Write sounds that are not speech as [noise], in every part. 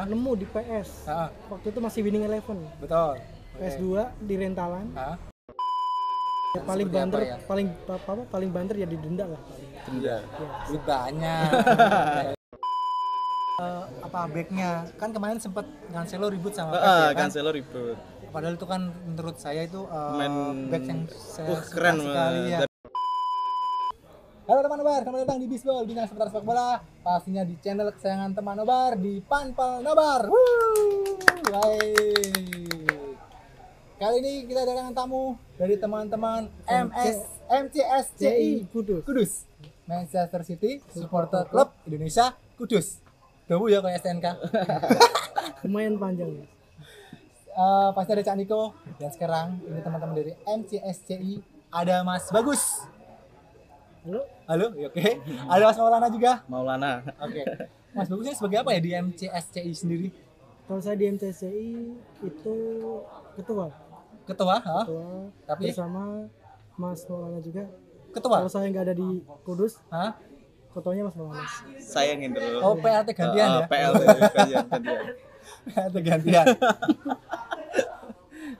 nemu di PS Ah, waktu itu masih winning eleven betul. Oke. PS2 di rentalan Ah, Ya, paling Seperti banter ya? paling apa, apa paling banter ya didenda lah paling. Iya. Duit banyak. [laughs] Eh, apa backnya kan kemarin sempet Cancelo ribut sama Pep Ah, ya kan? Cancelo ribut. Padahal itu kan menurut saya itu eh, Main- back yang saya suka keren, sekali ya. Halo teman Nobar, selamat datang di Bisbol, bintang seputar sepak bola. Pastinya di channel kesayangan teman Nobar di Panpel Nobar. Wuh, baik. Kali ini kita kedatangan tamu dari teman-teman MS MCSCI Kudus Kudus. Manchester City Supporter Club Indonesia Kudus. Tunggu ya kayak STNK. [laughs] lumayan panjang ya. Eh, pasti ada Cak Niko dan sekarang ini teman-teman dari MCSCI ada Mas Bagus. Halo Halo, ya oke. [laughs] Ada Mas Maulana juga. Maulana. Oke. Mas Bagus ini sebagai apa ya di MCSCI sendiri? kalau saya di MCSCI itu ketua Ketua, ha? ketua Tapi bersama Mas Maulana juga ketua, kalau saya nggak ada di Kudus ha? ketuanya Mas Maulana Sayangin dulu. Oh, PLT gantian Ah, ya? PL gantian, [laughs] gantian. PLT [laughs] gantian.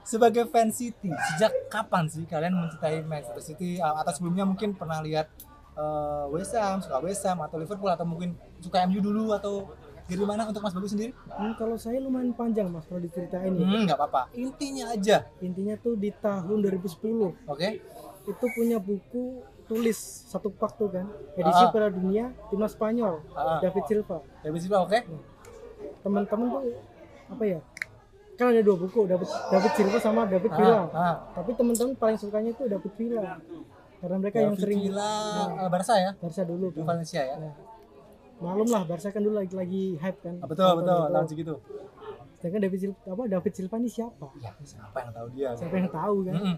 Sebagai fan City, sejak kapan sih kalian mencintai Manchester City? Ah, Atau sebelumnya mungkin pernah lihat eh, West Ham, suka West Ham atau Liverpool atau mungkin suka MU dulu atau dari mana untuk Mas Bagus sendiri? Hmm, kalau saya lumayan panjang mas kalau diceritain ya Hmm, nggak apa-apa. Intinya aja, intinya tuh di tahun 2010 oke? itu punya buku tulis satu pak tuh kan edisi. Piala Dunia timnas Spanyol Ah. David Silva David Silva, oke? teman-teman tuh apa ya kan ada dua buku David David Silva sama David Villa Ah, ah. tapi teman-teman paling sukanya itu David Villa karena mereka yang David sering Villa, eh, Barca ya? Barca dulu kan. Valencia ya? Nah, malum lah Barca kan dulu lagi lagi hype kan Ah, betul, betul, itu. tahun segitu. sedangkan David Silva apa David Silva ini siapa Ya, siapa yang tahu dia? siapa yang tahu kan Mm-mm.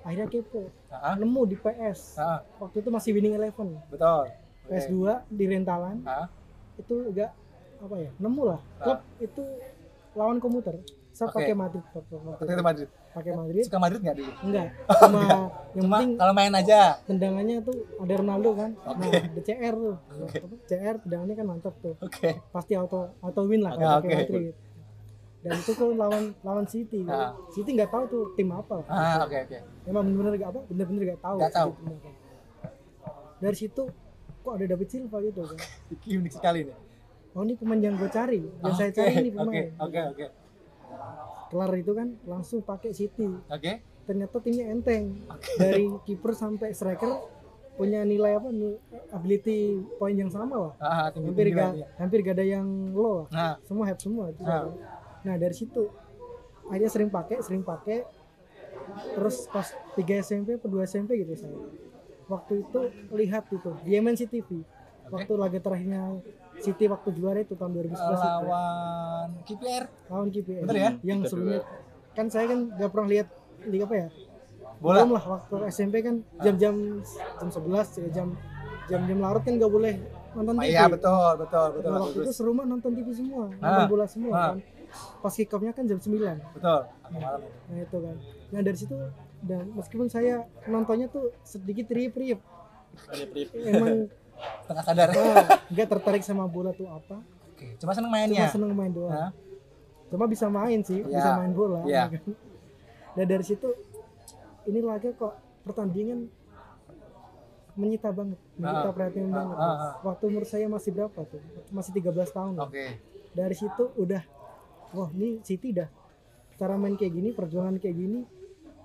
akhirnya kepo Ah, nemu di PS ah, waktu itu masih winning eleven betul. Oke. PS2 di rentalan Ah, itu enggak apa ya nemu lah klub itu lawan komuter saya Oke. pakai Madrid Ketika itu. Madrid. pakai Madrid Suka Madrid nggak dulu? enggak cuma yang Cuma penting kalau main aja. tendangannya tuh ada Ronaldo kan Oke. nah ada CR tuh Apa, CR tendangannya kan mantap tuh Oke. pasti auto auto win lah kalau pakai oke. Madrid dan itu tuh lawan lawan City Ah. City nggak tau tuh tim apa Ah, oke oke. emang bener-bener apa bener-bener gak tahu Nggak tahu. Apa. dari situ kok ada David Silva gitu kan [laughs] unik sekali nih. oh ini pemain yang gue cari yang saya Oke, cari ini Oke, pemain oke, oke. Kelar itu kan langsung pakai City. Oke. ternyata timnya enteng. Dari kiper sampai striker punya nilai apa? Nih, ability point yang sama lah. Ah, tinggi hampir tinggi gak lah dia. hampir gak ada yang low lah. Nah, semua have semua itu. Ah. nah dari situ akhirnya sering pakai sering pakai. Terus pas 3 SMP atau 2 SMP gitu saya. Waktu itu lihat itu di MNC TV waktu laga terakhirnya City waktu juara itu tahun 2011 itu lawan KPR lawan KPR Bener ya? yang sebelumnya kan saya kan gak pernah lihat liga apa ya bola. belum lah waktu SMP kan jam-jam jam 11 ya jam jam-jam larut kan gak boleh nonton TV Iya, betul, betul, betul. Nah, waktu itu serumah nonton TV semua Ah, nonton bola semua ah. kan pas kick off-nya kan jam 9 Betul. Malam. nah itu kan nah dari situ dan meskipun saya nontonnya tuh sedikit riup-riup emang Setengah sadar. ah, nggak tertarik sama bola tuh apa Oke, cuma seneng cuma mainnya. seneng main doang Hah? cuma bisa main sih Iya. bisa main bola Iya. ya kan? dan dari situ ini laga kok pertandingan menyita banget menyita Ah. perhatian Ah, banget ah, ah. waktu umur saya masih berapa tuh masih 13 tahun. Oke. dari situ udah wah ini City dah cara main kayak gini perjuangan kayak gini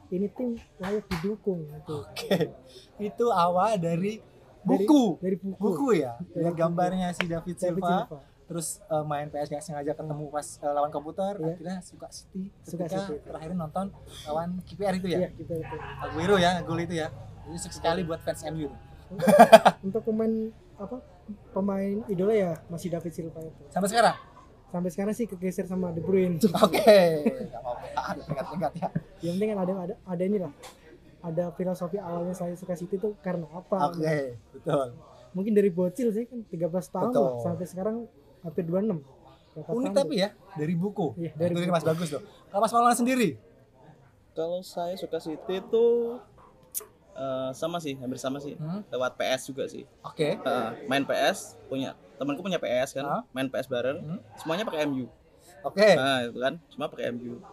ini tim layak didukung gitu Oke. Itu awal Dari- buku. dari buku, Buku ya. Dari Lihat buku. gambarnya si David David Silva. Silva. Terus eh, main PS gak sengaja ketemu pas eh, lawan komputer, Iya. akhirnya suka City. Suka City. terakhir nonton lawan KPR itu ya. Iya, kita itu. Aguero ya, gol itu ya. Ini sukses sekali buat fans MU. Untuk pemain apa pemain idola ya masih David Silva itu. Sampai sekarang. Sampai sekarang sih kegeser sama De Bruyne. Oke, nggak apa-apa. Ada tingkat-tingkat ya. Yang penting kan ada ada ada ini lah. Ada filosofi awalnya saya suka City itu karena apa? Oke, betul. Mungkin dari bocil sih kan 13 tahun Betul. lah sampai sekarang hampir 26. Berapa Unik tahun tapi ya dari buku. Iya, dari buku. Mas bagus loh. Kalau Mas Maulana sendiri, Kalau saya suka City itu eh, sama sih, hampir sama sih. Hmm? Lewat PS juga sih. oke. Eh, main PS punya temanku punya PS kan Hah? main PS bareng Hmm. semuanya pakai MU Oke. nah itu kan semua pakai MU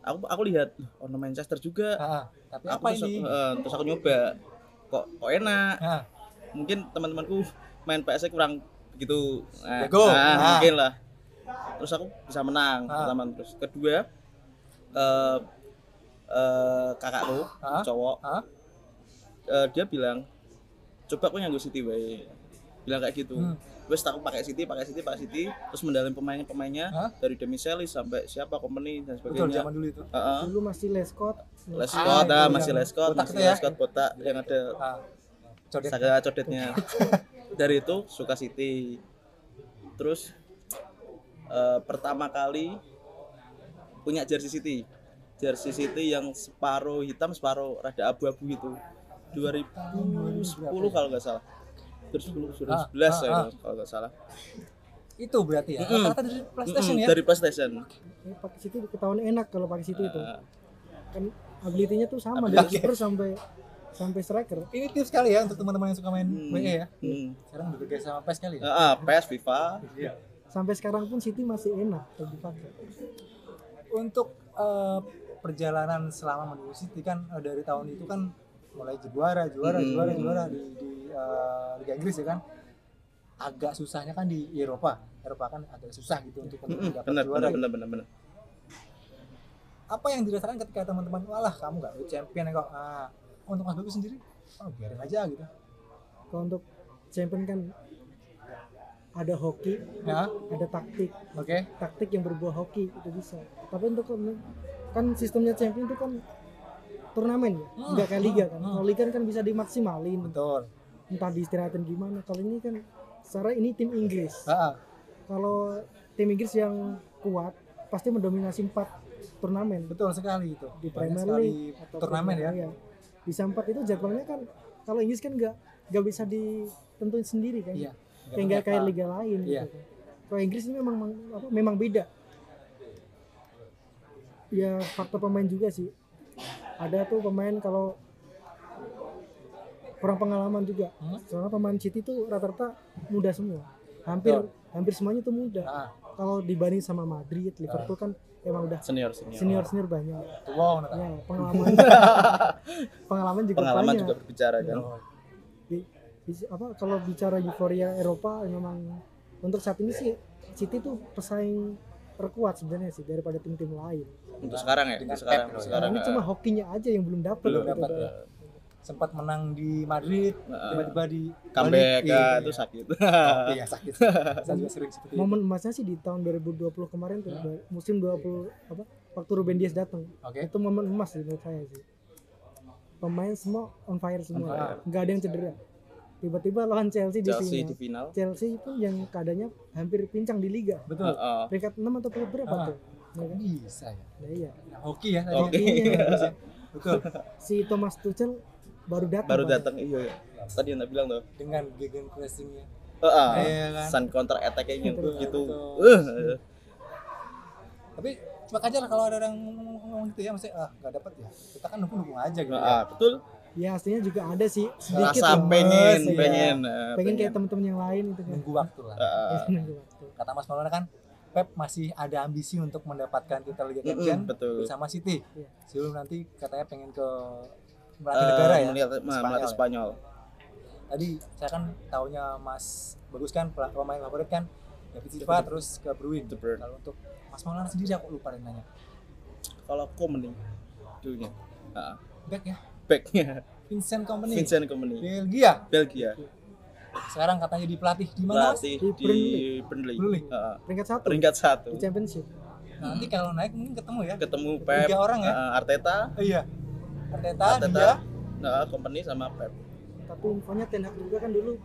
aku aku lihat oh Manchester juga Ah, tapi aku apa terus, ini? eh, terus aku nyoba kok kok enak Ah, mungkin teman-temanku main PS kurang begitu nah, Jago. nah, Nah. mungkin lah terus aku bisa menang Ah. pertama terus kedua eh eh, kakakku Ah. cowok ah, eh, dia bilang coba aku nyanggo City wae bilang kayak gitu Hmm. wes aku pakai City pakai City pakai City terus mendalami pemainnya pemainnya Hah? dari Demichelis sampai siapa company dan betul sebagainya zaman dulu itu. Heeh. dulu masih Lescott Lescott Ah, ah, masih Lescott masih ya? Lescott botak yang ada Ah, codet. codetnya. [laughs] Dari itu suka City. Terus eh, pertama kali punya jersey City. Jersey City yang separuh hitam separuh rada abu-abu gitu. 2010 kalau nggak salah. 2010 Ah, 2011 ah, ya ah. kalau nggak salah. Itu berarti ya. Rata-rata dari PlayStation Mm-mm, ya. dari PlayStation. Eh, pakai City ketahuan enak kalau pakai City itu. Ah, kan ability-nya tuh sama dari keeper sampai sampai striker Ini tips sekali ya untuk teman-teman yang suka main hmm, WE ya. hmm. Sekarang udah sama PES kali ya. Ah, ah, PES FIFA Iya. sampai sekarang pun City masih enak kalau dipakai Untuk eh, perjalanan selama menuju City kan eh, dari tahun itu kan mulai juara, juara, Hmm. juara, juara di, di eh, Liga Inggris ya kan. Agak susahnya kan di Eropa. Eropa kan agak susah gitu untuk untuk Mm-mm, mendapat benar juara. benar gitu. benar benar benar Apa yang dirasakan ketika teman-teman, walah kamu nggak champion kok. Ah, untuk Mas Bagus sendiri, oh biarin aja gitu. kalau untuk champion kan ada hoki Ya, ada taktik. Oke. taktik yang berbuah hoki itu bisa. Tapi untuk kan sistemnya champion itu kan turnamen ya? Hmm, nggak kayak liga kan? Hmm, kalau liga kan bisa dimaksimalin. Betul. entah diistirahatin gimana. Kalau ini kan secara ini tim Inggris. Ah, ah. kalau tim Inggris yang kuat pasti mendominasi empat turnamen betul sekali itu. di Banyak Premier League atau turnamen ya. Iya. bisa empat itu jadwalnya kan kalau Inggris kan nggak nggak bisa ditentuin sendiri kan Iya. kayak nggak kayak liga lain Iya. gitu kan. kalau Inggris ini memang apa, memang beda ya faktor pemain juga sih ada tuh pemain kalau kurang pengalaman juga Hmm? soalnya pemain City tuh rata-rata muda semua hampir Betul. hampir semuanya tuh muda Ah, kalau dibanding sama Madrid Liverpool kan emang udah senior senior senior senior banyak wow, ya pengalaman [laughs] pengalaman juga pengalaman banyak juga berbicara kan Oh, Di- di- apa kalau bicara euforia Eropa memang untuk saat ini sih City tuh pesaing terkuat sebenarnya sih daripada tim-tim lain. untuk sekarang ya untuk sekarang untuk ya. sekarang ini ah. cuma hokinya aja yang belum dapat. Belum gitu. dapat, ya. Sempat menang di Madrid, Ah. tiba-tiba di comeback ah, Iya, itu [laughs] iya. sakit Iya, [laughs] sakit. Saya juga sering seperti itu. Momen emasnya sih di tahun 2020 kemarin tuh musim 20 apa waktu Ruben Dias datang. Oke. Itu momen emas sih menurut saya sih. Pemain semua on fire semua, On fire. nggak ada yang cedera. Tiba-tiba lawan Chelsea di Chelsea final. di final Chelsea itu yang keadaannya hampir pincang di liga. Betul. Ah, ah. Peringkat 6 atau peringkat berapa Ah. tuh? Ya kan? Bisa ya. Nah, iya. Hoki ya tadi. Hoki. Iya, bisa. [laughs] Betul. Si Thomas Tuchel baru datang. baru datang iya iya. tadi yang bilang tuh Dengan gegen pressingnya. Ah, ah. Iya kan. sun counter attack kayaknya Betul, gitu betul. Eh, Tapi cuek aja lah kalau ada orang ngomong gitu ya, maksudnya ah nggak dapat ya. Kita kan dukung-dukung aja gitu. ya. ah, betul Ya aslinya juga ada sih sedikit rasa yang pengen iya. pengen ah, pengen kayak temen-temen yang lain itu kan. Nunggu waktu lah. Ah, ah. Nunggu waktu. Kata Mas Maulana kan Pep masih ada ambisi untuk mendapatkan titel Liga Champions betul bersama City. Iya. Sebelum nanti katanya pengen ke melatih Eh, negara ya. melihat- ma- melatih Spanyol. Spanyol Tadi saya kan taunya Mas bagus kan pemain favorit kan David Silva terus ke Bruin. Kalau untuk Mas Maulana sendiri aku lupa yang nanya. kalau aku mending dulunya Ah, Back ya, backnya Vincent Company. Vincent Company Belgia. Belgia Sekarang katanya di pelatih di mana? Pelatih Di Burnley Burnley. Ah, Peringkat satu peringkat satu di championship. Nanti kalau naik mungkin ketemu ya. ketemu Pep Tiga orang ya? ah, Arteta iya. Arteta, Arteta dia nah, company sama Pep Tapi infonya Ten Hag juga kan dulu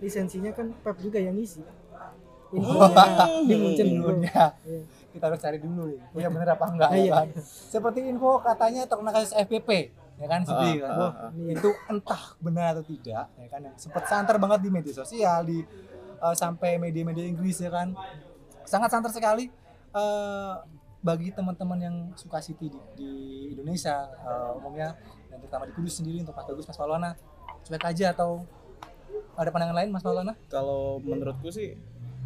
lisensinya kan Pep juga yang ngisi. Oh. Infonya di Munchen dulu. Dulunya. Iya. kita harus cari dulu nih. Iya bener apa enggak ya iya. kan? Seperti info katanya terkena kasus FPP ya kan Siti Ah, kan. ah, ah. Ini Itu entah benar atau tidak ya kan yang sempat santer banget di media sosial di eh, sampai media-media Inggris ya kan. Sangat santer sekali eh, bagi teman-teman yang suka City di, di Indonesia eh, umumnya dan terutama di Kudus sendiri untuk Mas Bagus Mas Maulana cuek aja atau ada pandangan lain Mas Maulana kalau menurutku sih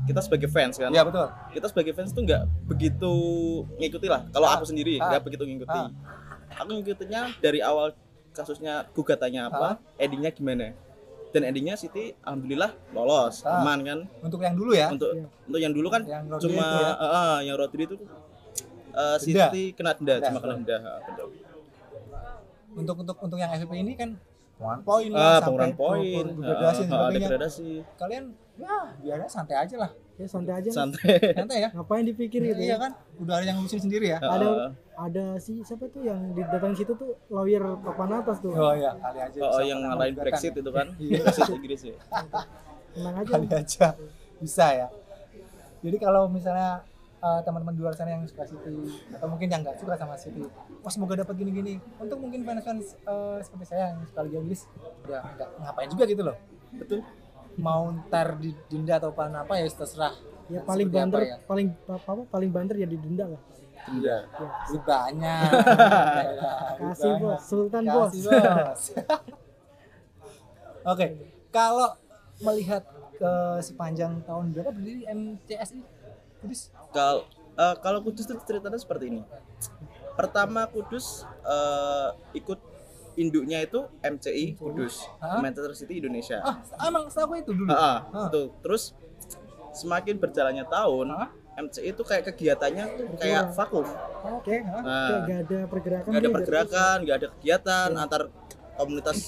kita sebagai fans kan Iya betul kita sebagai fans tuh nggak begitu ngikuti lah kalau Ah. aku sendiri Ah. nggak begitu ngikuti aku ngikutinya dari awal kasusnya gugatannya apa endingnya gimana dan endingnya Siti alhamdulillah lolos Ah. aman kan untuk yang dulu ya untuk Iya. untuk yang dulu kan yang Rodri cuma itu ya. eh, yang Rodri itu eh. Siti kena denda cuma kena denda untuk untuk untuk yang FVP ini kan pengurangan poin lah ah sampai pengurangan pro- poin degradasi dan ah, ah, sebagainya. degradasi. Kalian ya biarnya santai aja lah. Ya santai aja santai. Santai ya. Ngapain dipikir gitu iya ya kan? Udah ada yang ngurusin sendiri ya? Ada- ada si siapa tuh yang di datang situ tuh lawyer papan atas tuh. Oh iya kali aja oh, yang ngalahin Brexit ya. itu kan? Iya. Brexit Inggris ya? Menang aja. Kali aja bisa ya. Jadi kalau misalnya eh, teman-teman di luar sana yang suka City atau mungkin yang nggak suka sama City. Wah semoga dapat gini-gini. Untuk mungkin fans-fans eh, seperti saya yang suka Liga Inggris ya nggak ngapain juga gitu loh. Betul. Mau ntar di denda atau apa apa ya terserah. Ya paling banter ya. paling apa, apa paling banter ya didenda lah. Iya ya. duit banyak. [laughs] Kasih bos sultan Kasih, bos. bos. [laughs] Oke, kalau melihat ke sepanjang tahun berapa berdiri MCSI? Kudus? Kalau eh, kalau Kudus itu ceritanya seperti ini. Pertama Kudus eh, ikut induknya itu MCI Kudus, Hah? Manchester City Indonesia. Ah, emang setahu itu dulu. Ah, ah, Ah. betul. Terus semakin berjalannya tahun, Hah? MCI itu kayak kegiatannya tuh kayak vakum. Oke, hah? Nah, kayak gak ada pergerakan nggak ada dia pergerakan, nggak ada kegiatan Iya. antar komunitas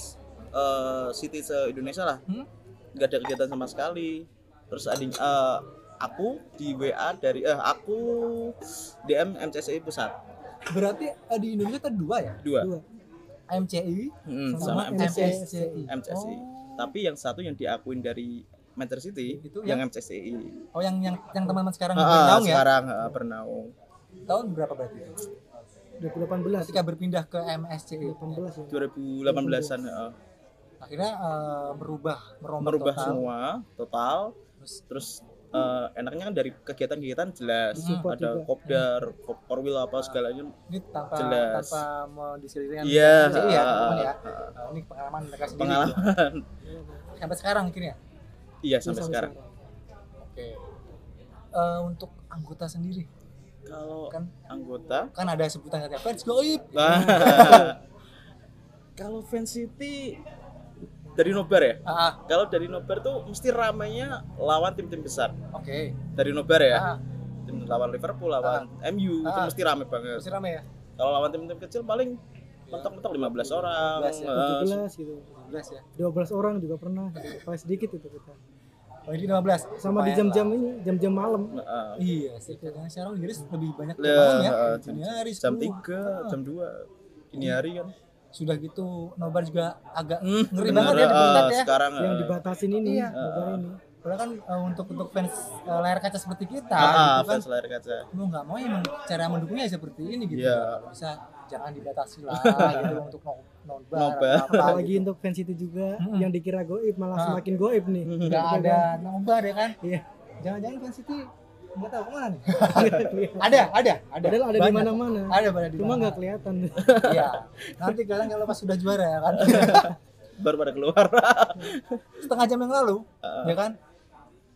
eh, City se Indonesia lah. Hmm? nggak ada kegiatan sama sekali terus adik eh, aku di WA dari eh aku DM MCSI pusat Berarti eh, di Indonesia ada dua ya? dua Dua. MCI Hmm, Sama sama, MCSI. MCSI MCSI Oh. tapi yang satu yang diakuin dari Manchester City Itu yang yang- MCSI Oh, yang yang yang teman-teman sekarang di Ah, Bernaung ya? sekarang ah, Bernaung Tahun berapa berarti? 2018 Ketika berpindah ke MSCI. 18 ya 2018an ah. Akhirnya eh, berubah, merombak merubah total. semua total Terus terus eh, enaknya kan dari kegiatan-kegiatan jelas Support ada juga. kopdar kop korwil apa segalanya ini tanpa Jelas. tanpa mendiskreditkan Iya, MCI ya, ah, ya. Nah, ini pengalaman mereka sendiri. pengalaman Sampai sekarang akhirnya. iya Ini sampai sekarang Oke. Eh, untuk anggota sendiri kalau kan anggota kan ada sebutan katanya fans goib. Nah, [laughs] kalau fans City dari nobar ya Ah, ah, kalau dari nobar tuh mesti ramainya lawan tim-tim besar oke. dari nobar ya Ah, tim lawan Liverpool lawan MU itu Ah. mesti rame banget masih rame ya? kalau lawan tim-tim kecil paling mentok-mentok 15 orang 15 ya. Eh, 17 gitu 12 ya. 12 orang juga pernah paling sedikit itu kita Oh, ini 15. sama di jam-jam ini jam-jam malam eh, Iya, sih karena sekarang Inggris lebih banyak ke malam ya. eh, hari jam 10. 3 Ah. jam 2 dini hari kan Sudah gitu nobar juga agak Hmm, ngeri bener, banget ya di Puntat ya. sekarang yang eh, dibatasin ini Iya. negara ini Padahal kan eh, untuk untuk fans eh, layar kaca seperti kita ah, gitu kan fans layar kaca mau nggak mau emang cara mendukungnya seperti ini gitu Iya. bisa jangan dibatasi lah [laughs] gitu untuk no, nobar Nobar. apalagi gitu. untuk fans itu juga Mm-mm. yang dikira goib malah Ah. semakin goib nih nggak ada [laughs] nobar ya kan iya jangan-jangan fans itu nggak tahu ke mana nih? [laughs] Ada ada ada. Padahal ada di Banyak. mana-mana. Ada pada di cuma mana. nggak kelihatan. Iya. [laughs] Nanti kalian kalau pas sudah juara ya kan? [laughs] Baru pada keluar. Setengah jam yang lalu Ah. ya kan?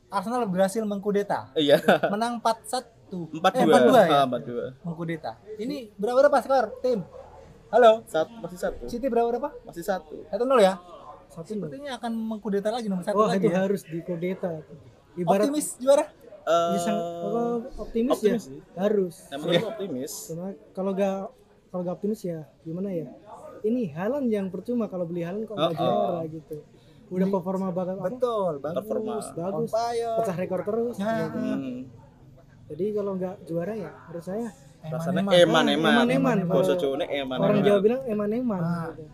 Arsenal berhasil mengkudeta. Iya. Menang 4-1 empat eh, dua. 4-2 ya? Ah, empat dua. Mengkudeta. Ini berapa berapa skor tim? Halo? Satu masih satu. City berapa berapa masih satu. Satu nol ya? Satu sepertinya akan mengkudeta lagi nomor satu wah lagi. itu ya. harus dikudeta. Ibarat optimis juara Eh, bisa apa, optimis, optimis ya sih. harus menurut optimis karena kalau nggak kalau nggak optimis ya gimana ya ini Halan yang percuma kalau beli Halan kok nggak Oh, oh. juara gitu udah performa banget apa betul bagus Performa. bagus pecah rekor terus Nah. gitu. hmm, jadi kalau nggak juara ya menurut saya rasanya eman eman Eman-eman. bahasa Jawa eman orang eman. Jawa bilang eman eman Ah. gitu.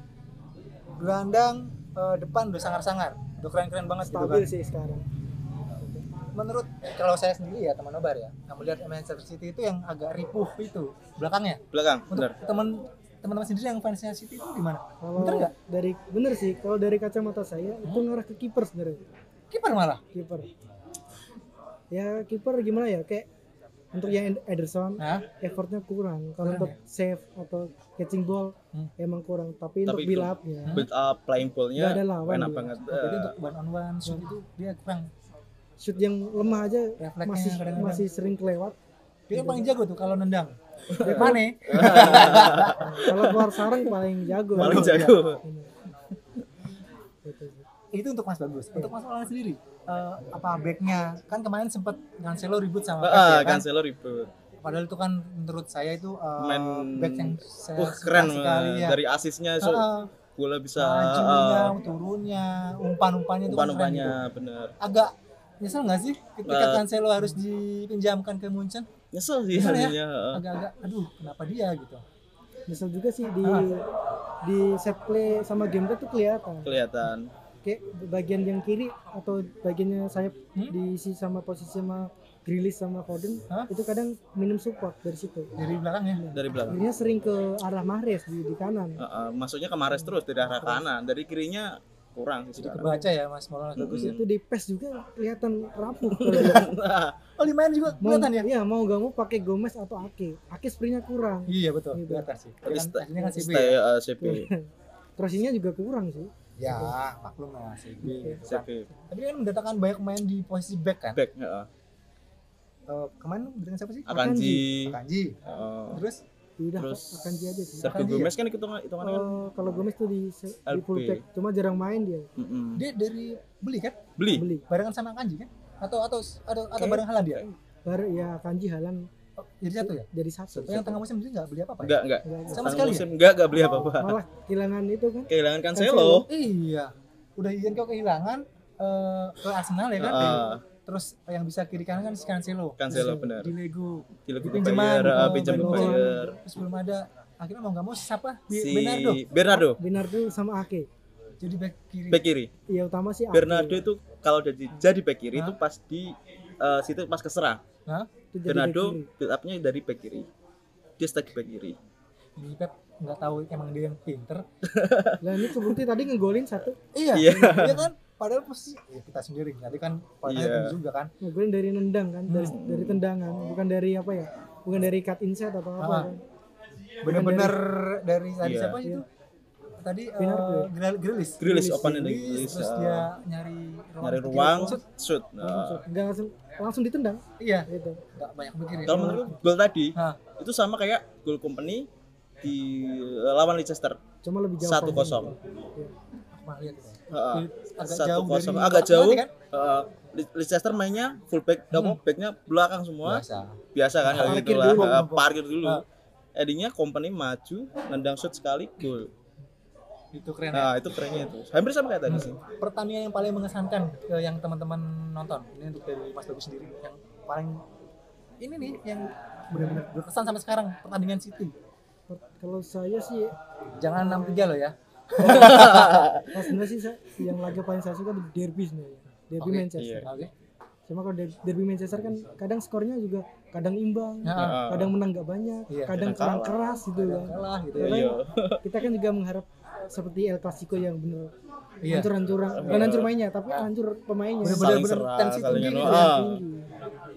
gelandang eh, depan udah sangar-sangar udah keren-keren banget gitu stabil kan sih sekarang menurut kalau saya sendiri ya teman nobar ya yang melihat Manchester City itu yang agak ripuh itu belakangnya. Belakang untuk benar. teman teman-teman sendiri yang fansnya City itu gimana kalau bener nggak? dari bener sih kalau dari kacamata saya itu ngarah ke kiper sebenarnya. Kiper malah? Kiper. Ya kiper gimana ya kayak untuk yang Ederson Hah? effortnya kurang. Kalau Kurang untuk save atau catching ball Hmm. emang kurang. Tapi, Tapi untuk build up-nya build up playing ball-nya Nggak ada lawan enak banget. Berarti Eh, untuk one on one shoot itu dia kurang shoot yang lemah aja refleksnya masih kadang-kadang. masih sering kelewat Dia paling jago tuh kalau nendang. Mana? [laughs] kalau keluar sarang paling jago paling jago. Gitu itu untuk Mas Bagus. Untuk Mas Maulana sendiri, eh, apa backnya? Kan kemarin sempat Cancelo ribut sama Pep Ah, ya kan? Cancelo ribut. Padahal itu kan menurut saya itu eh, Main- back yang saya suka keren sekali ya. dari asisnya so, Heeh. bola bisa majunya, ah, turunnya, umpan-umpannya itu kan umpan-umpannya gitu. bener. Agak nyesel nggak sih ketika Eh. Cancelo harus dipinjamkan ke Munchen? Nyesel sih Nyesel ya? Agak-agak, aduh kenapa dia gitu? Nyesel juga sih di Ah. di set play sama game tuh kelihatan Kelihatan. kayak bagian yang kiri atau bagiannya sayap Hmm? diisi sama posisi sama Grilis sama Foden Hah? itu kadang minim support dari situ Dari belakang ya? Dari belakang. akhirnya sering ke arah Mahrez di, di kanan Heeh, masuknya ke Mares terus dari arah kanan. Dari kirinya kurang sih Jadi sekarang. kebaca ya Mas Maulana bagus ya. itu di PES juga kelihatan rapuh dia. [laughs] Oh dimain juga mau kelihatan ya? iya mau gak mau pakai Gomez atau Ake Ake sprintnya kurang Iya betul, Gitu. kelihatan sih. Tapi kan kan CB stay, ya. eh, [laughs] CP. crossingnya juga kurang sih Ya, maklum lah CB gitu kan. CP. Tapi kan mendatangkan banyak pemain di posisi back kan. Back, heeh. Eh, kemarin dengan siapa sih? Akanji. Kanji. heeh. Terus udah Terus akan dia aja sih Sergio? Gomez kan hitungan hitungannya kan Oh, kalau Gomez tuh di, di full back cuma jarang main dia Mm-mm. dia dari beli kan? beli. beli Barengan sama Kanji kan? Atau atau atau, atau bareng Halan dia? baru ya Kanji Halan Oh, jadi satu ya? jadi satu Oh, yang tengah musim dia nggak beli apa-apa ya? Enggak, enggak. Enggak, enggak. Sama Tengah sekali ya? musim enggak enggak beli apa-apa. malah kehilangan itu kan Kehilangan Cancelo. Cancelo. Iya. Udah izin kau kehilangan eh, ke Arsenal ya kan? Heeh. Terus yang bisa kiri kanan kan si Cancelo. Cancelo benar. Di Lego. Gila gue Pinjaman, bayar, oh, pinjam bayar. Terus belum ada akhirnya mau nggak mau siapa? Bi- Si Bernardo. Bernardo, Bernardo sama Ake Jadi back kiri. back kiri. ya utama sih Ake. Bernardo itu kalau jadi jadi back kiri Hah? itu pas di eh, situ pas keserang. Hah? Itu jadi Bernardo build up-nya dari back kiri. Dia stack back kiri. Di Pep nggak tahu emang dia yang pinter. [laughs] lah ini kebukti tadi ngegolin satu Iya. Iya. Iya kan? Padahal posisi ya kita sendiri. Tadi kan Iya. itu juga kan. ngegolin dari nendang kan dari Hmm. dari tendangan bukan dari apa ya bukan dari cut inside atau apa Ah. kan Bener-bener dari tadi Iya. siapa itu? Tadi ya? uh, Gril- Grilis. Grilis open Grilis, Grilis. terus ah. dia nyari nyari untuk ruang, shoot. shoot. langsung Nah, nggak langsung langsung ditendang Iya. gitu Nggak banyak mikir ya. kalau menurut gol tadi Nah, itu sama kayak gol company di eh, lawan Leicester cuma lebih jauh satu kosong. Pernah lihat itu. Heeh. Agak Satu jauh kosong, dari agak jauh. kan? Le- Leicester mainnya full back, kamu backnya belakang semua. Biasa. Biasa kan gitu lah. Heeh, Parkir dulu. Ah. Edinya company maju, nendang shoot sekali gol. Itu keren ya. Nah, itu kerennya itu. Hampir sama kayak tadi sih. Pertandingan yang paling mengesankan ke yang teman-teman nonton. Ini untuk dari Mas Bagus sendiri yang paling ini nih yang benar-benar berkesan sampai sekarang pertandingan City. kalau saya sih Jangan 6-3 loh ya. Pas sebenarnya sih saya, yang laga paling saya suka di derby sebenarnya derby Oke, Manchester iya. Oke. cuma kalau der- derby Manchester kan kadang skornya juga kadang imbang Nah, kadang menang nggak banyak Iya, kadang kurang keras gitu Kadang kan kalah gitu ya. Iya. kita kan juga mengharap seperti El Clasico yang bener Iya. hancur-hancuran bukan hancur mainnya tapi hancur pemainnya bener serang, tensi tinggi anu, gitu ah. tinggi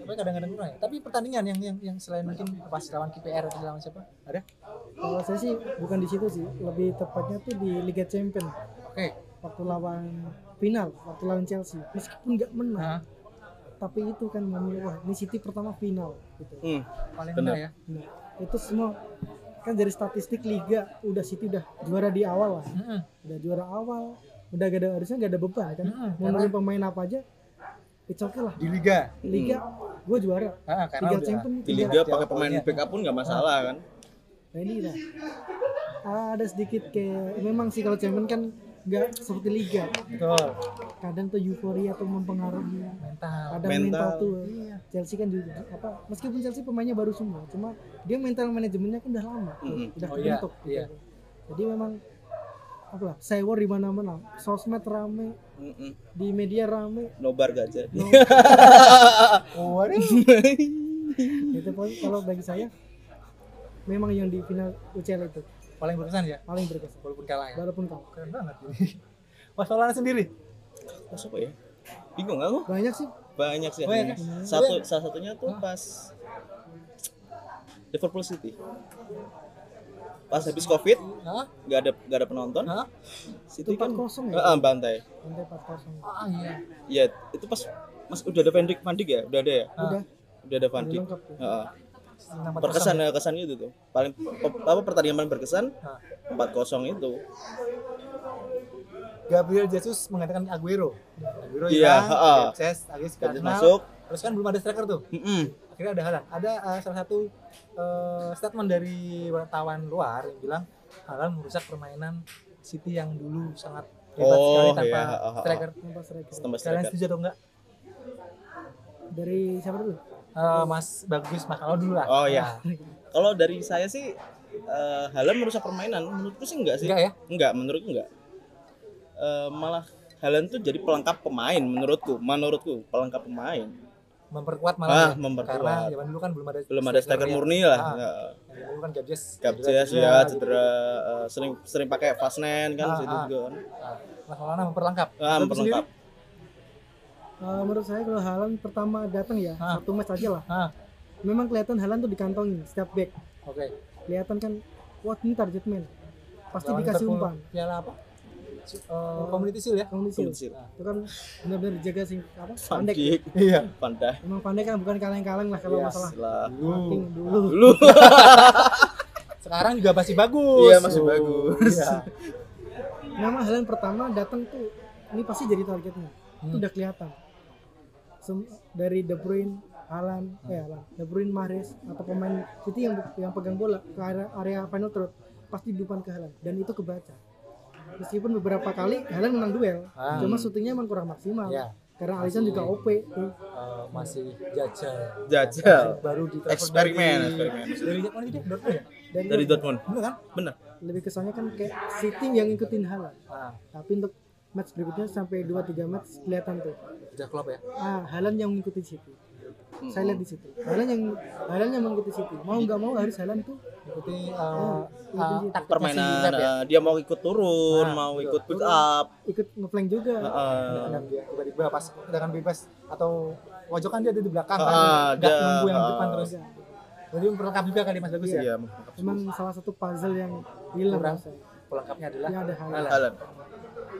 Tapi kadang-kadang kurang ya. Tapi pertandingan yang yang yang selain mungkin pas lawan KPR atau lawan siapa? Ada? Kalau saya sih bukan di situ sih lebih tepatnya tuh di Liga Champion Oke. waktu lawan final waktu lawan Chelsea meskipun nggak menang Nah, tapi itu kan ngomong wah ini City pertama final gitu Hmm. paling rendah ya. Nah, itu semua kan dari statistik liga udah City udah juara di awal lah Heeh. udah juara awal udah gak ada harusnya gak ada beban kan Mm-mm, mau karena- pemain apa aja it's okay lah Di liga. liga gue juara Ah, karena liga udah champion Di tiga- liga pakai pemain poinnya. backup pun nggak masalah kan. Nah ini lah ada sedikit kayak memang sih kalau champion kan nggak seperti liga betul. kadang tuh euforia tuh mempengaruhi Mental. kadang Mental. mental, tuh Chelsea kan juga apa meskipun Chelsea pemainnya baru semua cuma dia mental manajemennya kan udah lama tuh, Mm-mm. udah Oh iya, kebentuk gitu. iya. jadi memang apa lah sewa di mana mana sosmed rame Mm-mm. di media rame Nobar gak jadi. no, Oh, [laughs] itu poin kalau bagi saya memang yang di final UCL itu Paling berkesan ya. paling berkesan Walaupun kalah ya. walaupun kalah Keren banget ini. [laughs] Mas Maulana sendiri. Mas apa ya? Bingung aku. banyak sih banyak sih Banyak ya? satu salah satunya tuh pas Liverpool City pas habis covid Hah? nggak ada nggak ada penonton Hah? City Itu kan 4-0 ya? Heeh, bantai Lantai 4-0. Ah iya. ya itu pas mas udah ada Van Dijk Van Dijk ya udah ada ya Udah, udah ada Van Dijk berkesan kosong ya kesan gitu tuh paling apa pertandingan paling berkesan Hah. 4-0 itu Gabriel Jesus menggantikan Aguero. Aguero Iya, hilang, heeh. Sanchez, Agis masuk Terus kan belum ada striker tuh. Mm-mm. Akhirnya ada Halan. Ada eh, salah satu eh, statement dari wartawan luar yang bilang Halan merusak permainan City yang dulu sangat hebat Oh, sekali tanpa iya, heeh, heeh. striker. Tanpa striker. Kalian setuju atau enggak? Dari siapa dulu? Eh, Mas Bagus Mas kalau dulu lah. Oh, iya. kalau dari saya sih eh Haaland merusak permainan menurutku sih enggak sih Enggak ya? enggak menurutku enggak Eh, malah Haaland tuh jadi pelengkap pemain menurutku menurutku pelengkap pemain Memperkuat Ah, malah. ya. memperkuat. Karena zaman dulu kan belum ada belum ada striker murni lah Ah, Ya. dulu kan Gabjes. Gabjes cedera, ya gitu. cedera eh, sering sering pakai Fasnen kan Ah, situ ah. juga kan Nah, Mas Maulana memperlengkap. ah, memperlengkap Eh, menurut saya kalau Haaland pertama datang ya, Ah. satu match aja lah. Ah, Memang kelihatan Haaland tuh dikantongin setiap back. oke. Kelihatan kan, wah ini target man. Pasti Lawan dikasih umpan. Piala apa? Eh, Community Shield ya? Kondisi. Kondisi. Itu kan benar-benar dijaga sih apa? Dijk [laughs] Iya. Dijk Emang pandai kan bukan kaleng-kaleng lah kalau Iya. masalah lah marking dulu. dulu [laughs] Sekarang juga masih bagus. Iya, masih bagus. Iya. Memang Haaland pertama datang tuh ini pasti jadi targetnya. Itu Hmm. udah kelihatan. Dari De Bruyne, Haaland, Hmm. eh Haaland, De Bruyne, Mahrez atau pemain City yang yang pegang bola ke area, area final third pasti di depan ke Haaland dan itu kebaca. Meskipun beberapa kali Haaland menang duel, Ah. cuma syutingnya emang kurang maksimal. Iya. Karena Alisson juga OP tuh. Eh, masih jajal. jajal Baru di Eksperimen, eksperimen. Dari mana? Dortmund ya? Dari Dortmund Bener kan? bener lebih kesannya kan kayak City yang ngikutin Haaland. Nah, Tapi untuk match berikutnya sampai 2-3 match kelihatan tuh. udah klub ya. Ah, Haaland yang mengikuti City. Saya lihat di situ. Haaland yang Haaland yang mengikuti City. Mau nggak mau harus Haaland tuh Ikuti gitu. taktiknya si permainan Pep ya. eh, dia mau ikut turun Nah, mau ikut push up ikut ngeflank juga. Heeh. Dan dia tiba-tiba pas dengan bebas atau pojokan dia ada di belakang kan. Ah, Nggak ada. nunggu yang depan terus. Jadi memperlengkap juga kali Mas Bagus ya. iya Emang salah satu puzzle yang hilang Kurang. Pelengkapnya adalah Yang ada Haaland. Haaland.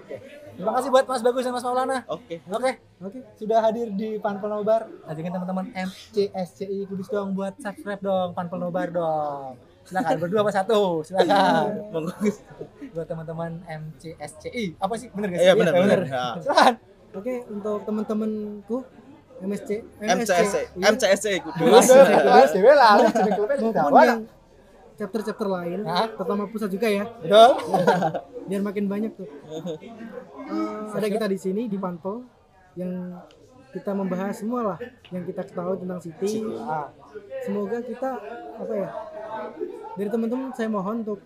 Haaland Terima kasih buat Mas Bagus dan Mas Maulana. oke Oke, Oke. sudah hadir di Panpel Nobar. Ajakin teman-teman MCSCI Kudus dong buat subscribe dong Panpel Nobar dong. Silakan berdua apa satu? Silakan. [laughs] buat teman-teman MCSCI. Apa sih? Bener gak sih? iya benar Ya, benar Ya. Silakan. Oke, untuk teman-temanku MSC MCSC iya. MCSC Kudus lah, lu jeneng klubnya di maupun Jawa. yang chapter-chapter lain, Hah? terutama pusat juga ya, Betul? [laughs] biar makin banyak tuh. Eh, [laughs] ada kita di sini di Pantol yang kita membahas semua lah yang kita ketahui tentang City. Ah, Semoga kita apa ya dari teman-teman saya mohon untuk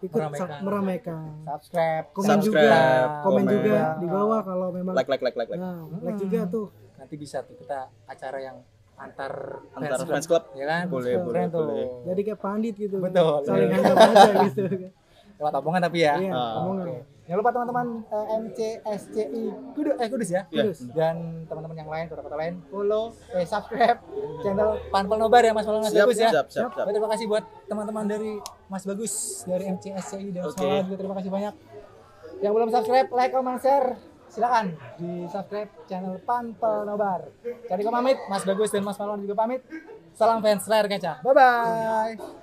ikut Meramaikan. meramaikan. subscribe, Komen Subscribe, juga, komen komen. juga di bawah kalau memang like like like like like nah, like juga tuh. Nanti bisa tuh kita acara yang antar antar fans fans club ya kan? Boleh, Keren boleh, tuh. boleh. Jadi kayak pandit gitu. Betul. Saling Iya. anggap aja [laughs] gitu. Lewat omongan tapi ya. Iya, Ah, omongan. Jangan lupa teman-teman eh, MCSCI Kudus eh Kudus ya. Iya. Terus. Dan teman-teman yang lain, kota-kota lain, follow, eh subscribe channel Panpel Nobar ya Mas Maulana siap Bagus ya. siap siap siap terima kasih buat teman-teman dari Mas Bagus dari MCSCI dan semuanya juga terima kasih banyak. Yang belum subscribe, like, comment, share, silakan di subscribe channel Panpel Nobar. Cari pamit, Mas Bagus dan Mas Malon juga pamit. Salam fans layar kaca. Bye bye.